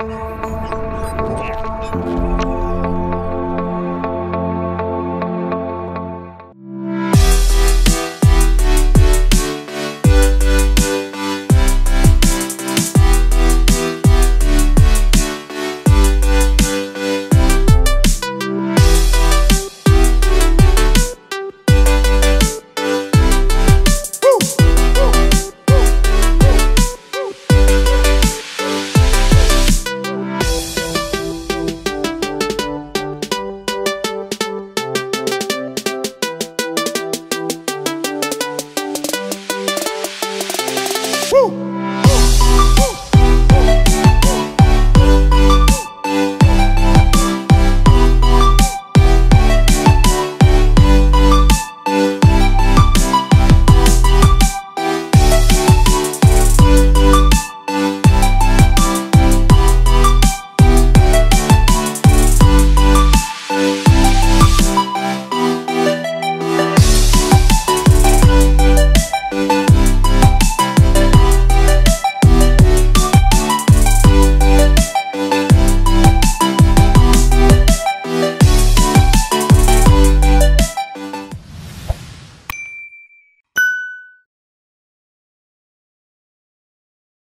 Yeah.